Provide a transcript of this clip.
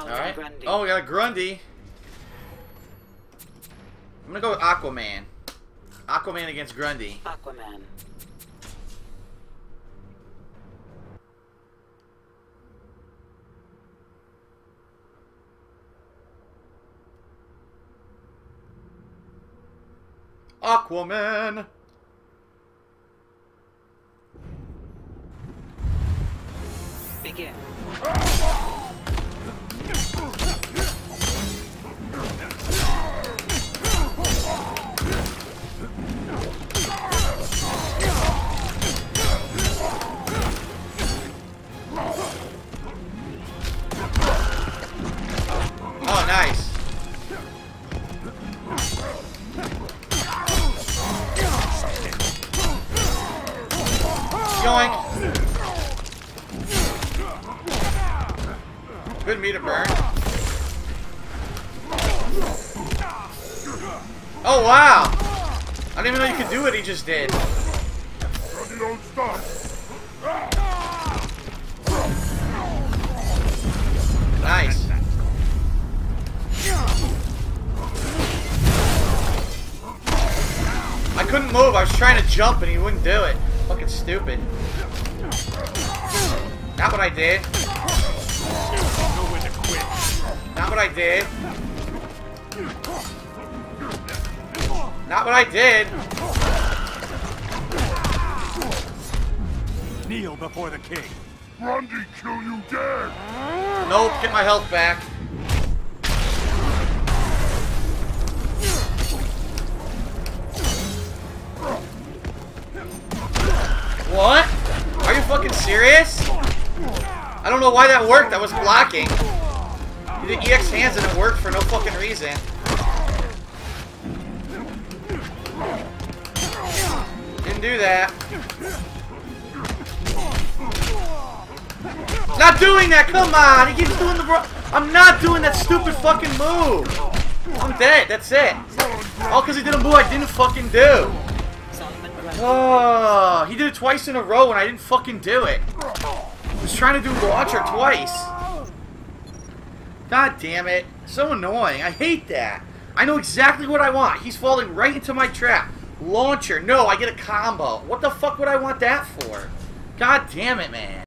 Assault Alright. Grundy. Oh, we got a Grundy. I'm gonna go with Aquaman. Aquaman against Grundy. Aquaman. Aquaman! Begin. Yoink. Good meter burn. Oh, wow. I didn't even know you could do what he just did. Couldn't move. I was trying to jump and he wouldn't do it. Fucking stupid. Not what I did. Know when to quit. Not what I did. Not what I did. Kneel before the king. Grundy kill you dead. Nope. Get my health back. Fucking serious? I don't know why that worked. I was blocking. You did EX hands and it worked for no fucking reason. Didn't do that. Not doing that. Come on. He keeps doing the. wrong- I'm not doing that stupid fucking move. I'm dead. That's it. All because he did a move I didn't fucking do. Oh, he did it twice in a row and I didn't fucking do it. I was trying to do launcher twice. God damn it. So annoying. I hate that. I know exactly what I want. He's falling right into my trap. Launcher. No, I get a combo. What the fuck would I want that for? God damn it, man.